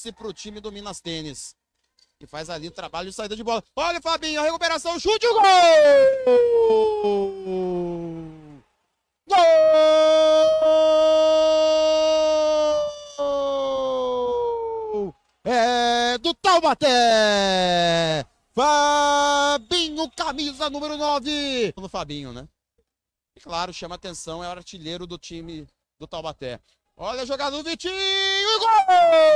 ápice pro time do Minas Tênis. Que faz ali o trabalho de saída de bola. Olha o Fabinho, a recuperação, chute, o gol! Gol! É do Taubaté! Fabinho, camisa número 9. No Fabinho, né? E claro, chama atenção, é o artilheiro do time do Taubaté. Olha a jogada do Vitinho gol!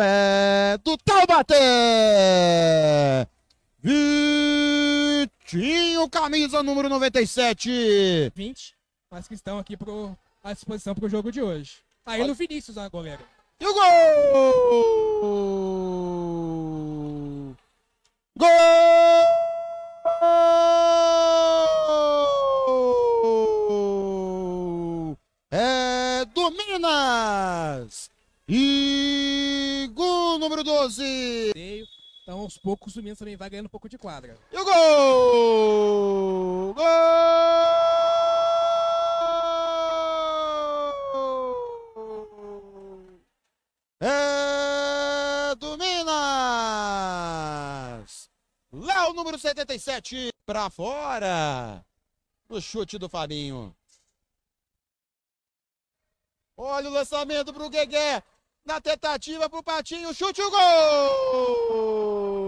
É do Taubaté! Vitinho, camisa número 97. 20, mas que estão aqui pro, à disposição para o jogo de hoje. Aí no Vinícius, a goleiro. E o gol! Gol! É do Minas! E número 12! Meio. Então, aos poucos, o Minas também vai ganhando um pouco de quadra. E o gol! Gol! É do Minas! Léo, número 77, pra fora! No chute do Fabinho. Olha o lançamento pro Guegué. Na tentativa pro Patinho, chute o gol!